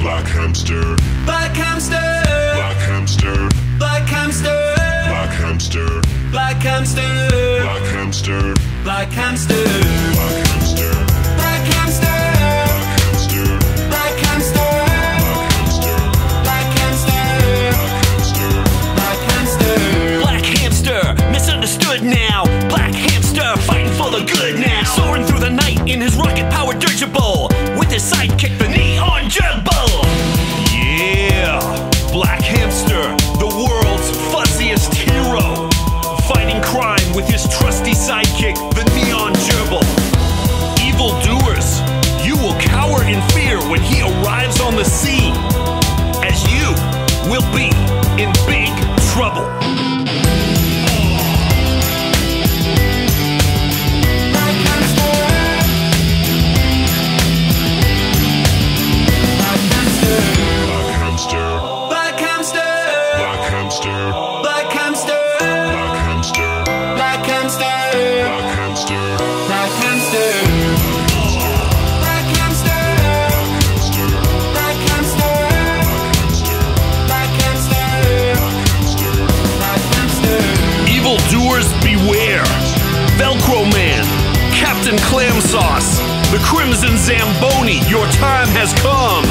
Black hamster. Black hamster. Black hamster. Black hamster. Black hamster. Black hamster. Black hamster. Black hamster. Black hamster. Velcro Man, Captain Clam Sauce, the Crimson Zamboni, your time has come.